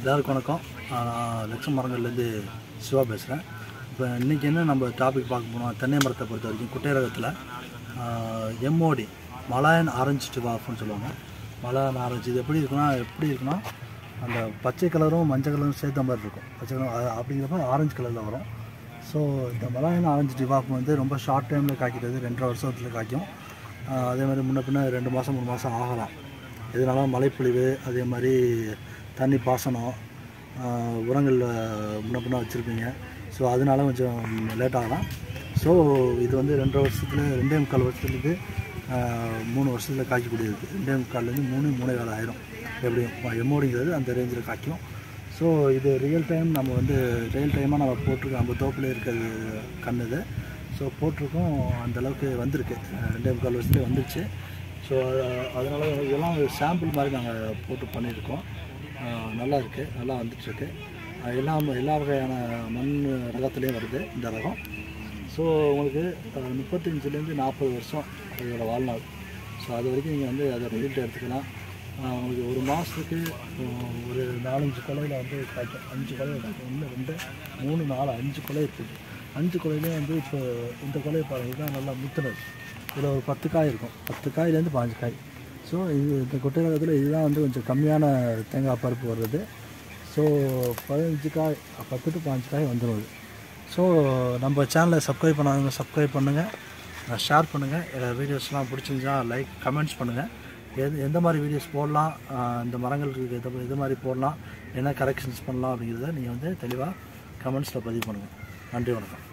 எல்லாருக்கும் வணக்கம். நான் லட்சம் மரங்கள்லேருந்து சிவா பேசுகிறேன். இப்போ இன்றைக்கி என்ன நம்ம டாபிக் பார்க்க போனோம் தென்னை மரத்தை பொறுத்த வரைக்கும் குட்டையரகத்தில் எம்ஓடி மலாயன் ஆரஞ்சு டிவாஃப்னு சொல்லுவாங்க. மலாயன் ஆரஞ்சு இது எப்படி இருக்குன்னா எப்படி இருக்குன்னா அந்த பச்சை கலரும் மஞ்சள் கலரும் சேர்த்த மாதிரி இருக்கும். பச்சை கலர் அப்படிங்கிறப்ப ஆரஞ்சு கலரில் வரும். ஸோ இந்த மலாயன் ஆரஞ்சு டிவாஃப் வந்து ரொம்ப ஷார்ட் டைமில் காய்க்கிறது ரெண்டரை வருஷத்தில் காய்க்கும். அதே மாதிரி முன்ன பின்ன ரெண்டு மாதம் மூணு மாதம் ஆகலாம். இதனால் மழைப்பொழிவு அதே மாதிரி தண்ணி பாசனம் உரங்கள் முன்ன வச்சுருப்பீங்க ஸோ அதனால கொஞ்சம் லேட் ஆகலாம். ஸோ இது வந்து ரெண்டரை வருஷத்தில் ரெண்டே முக்கால் வருஷத்துலேருந்து மூணு வருஷத்தில் காய்க்கக்கூடியது. ரெண்டே முக்கால்லேருந்து மூணு மூணே வேலை ஆயிரும். எப்படியும் எம்மோடிங்கிறது அந்த ரேஞ்சில் காய்க்கும். ஸோ இது ரியல் டைம் நம்ம வந்து ரியல் டைமாக நம்ம போட்டிருக்கோம் நம்ம தோப்பில் இருக்கிறது கண்ணுது. ஸோ போட்டிருக்கோம். அந்த அளவுக்கு வந்திருக்கு. ரெண்டே முக்கால் வருஷத்துலேயே வந்துருச்சு. ஸோ அதனால் இதெல்லாம் ஒரு சாம்பிள் மாதிரி நாங்கள் போட்டு பண்ணியிருக்கோம். நல்லா இருக்குது நல்லா வந்துட்டுருக்கு. எல்லா எல்லா வகையான மண் ரகத்துலேயும் வருது இந்த ரகம். ஸோ உங்களுக்கு முப்பத்தஞ்சுலேருந்து நாற்பது வருஷம் அதோட வாழ்நாள். ஸோ அது வரைக்கும் நீங்கள் வந்து அதோட ஈல்ட் எடுத்துக்கலாம். உங்களுக்கு ஒரு மாதத்துக்கு ஒரு நாலஞ்சு கொலையில் வந்து காய்க்கும். அஞ்சு கொலையில் காய்க்கும். ஒன்று ரெண்டு மூணு நாலு அஞ்சு கொலை இருக்குது. அஞ்சு கொலையிலே வந்து இப்போ இந்த கொலையை பாருங்க தான் நல்லா முத்துனது. இதில் ஒரு பத்து காய் இருக்கும். பத்து காயிலேருந்து பாஞ்சு காய். ஸோ இது இந்த கொட்டை இதுதான் வந்து கொஞ்சம் கம்மியான தேங்காய் பருப்பு வர்றது. ஸோ பதினஞ்சு காய் பத்து டு பதினஞ்சு காய் வந்துடும் ஸோ நம்ம சேனலை சப்ஸ்கிரைப் பண்ணாதவங்க சப்ஸ்கிரைப் பண்ணுங்கள் ஷேர் பண்ணுங்கள் வீடியோஸ்லாம் பிடிச்சிருந்துச்சா லைக் கமெண்ட்ஸ் பண்ணுங்கள் எது எந்த மாதிரி வீடியோஸ் போடலாம்? இந்த மரங்களுக்கு எது எது மாதிரி போடலாம்? என்ன கரெக்ஷன்ஸ் பண்ணலாம் அப்படிங்கிறத நீங்கள் வந்து தெளிவாக கமெண்ட்ஸில் பதிவு பண்ணுங்கள் நன்றி வணக்கம்.